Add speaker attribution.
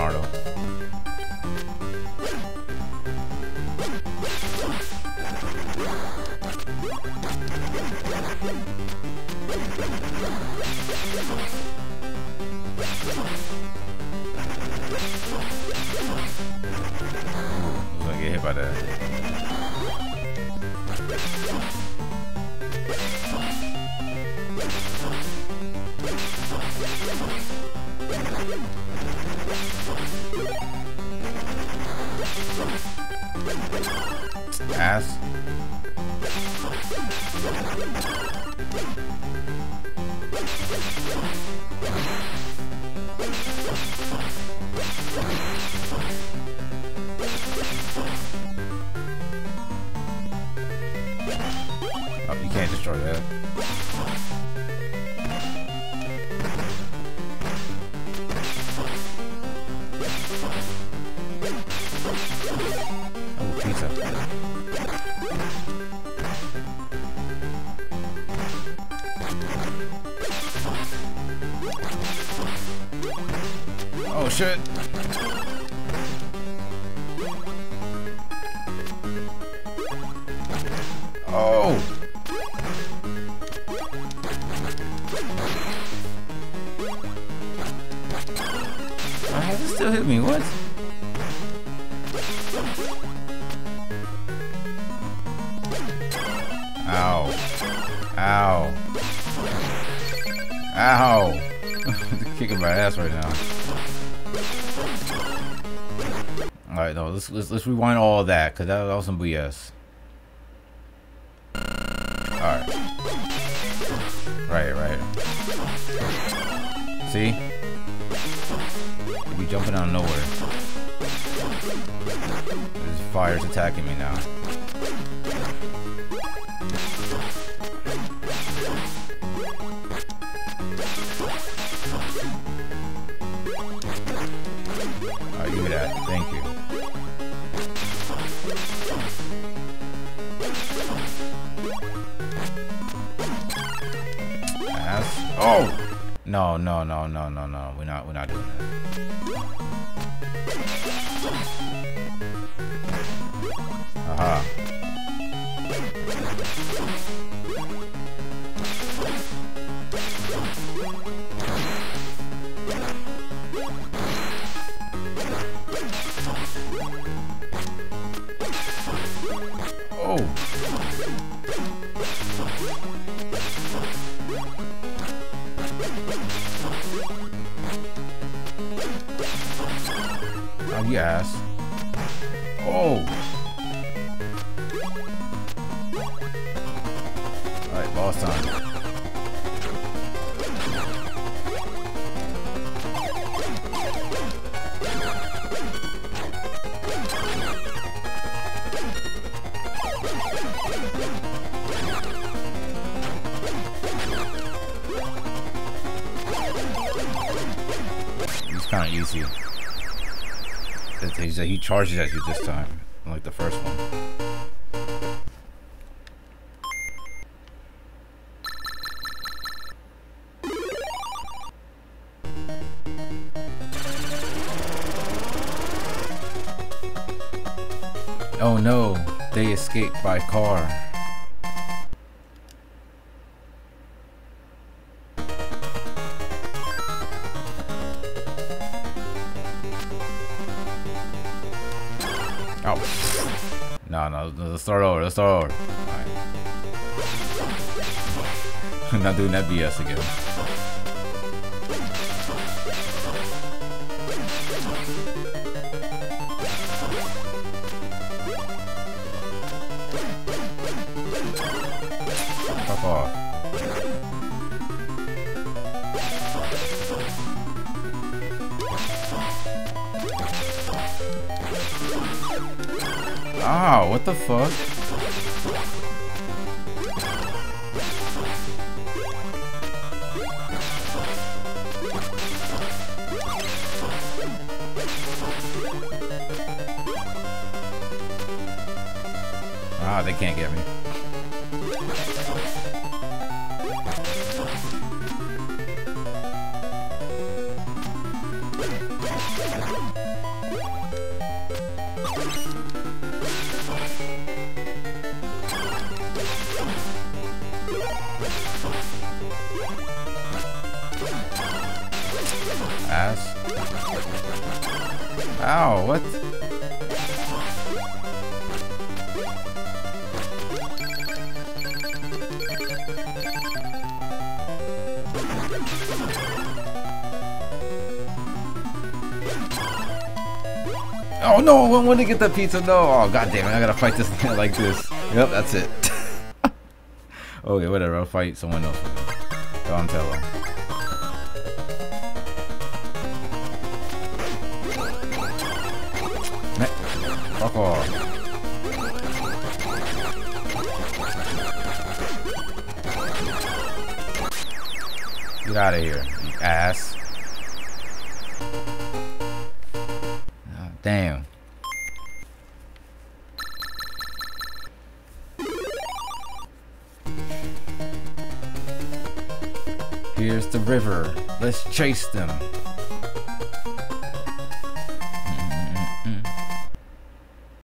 Speaker 1: Leonardo. Ooh, gonna get hit by that. Ass. Shit. Oh. Why has it still hit me? What? Ow. Ow. Ow. Kicking my ass right now. Alright, no, let's, let's let's rewind all that, cause that, that was some BS. Alright. Right, right. See? You be jumping out of nowhere. This fire's attacking me now. Oh! No, no, no, no, no, no. We're not we're not doing that. Aha. Oh. Oh, you ass. Oh. Alright, boss time. It's kind of easy. He he charges at you this time, like the first one. Oh no, they escaped by car. Oh. No, no, let's start over. Let's start over. Alright. I'm not doing that BS again. Ah, what the fuck? Ah, they can't get me. Ass. Ow, what? Oh no, I want to get that pizza. No. Oh god damn it, I gotta fight this thing like this. Yep, that's it. okay, whatever, I'll fight someone else. Don't tell Donatello. Fuck. Get out of here, you ass. Ah, damn. Here's the river. Let's chase them.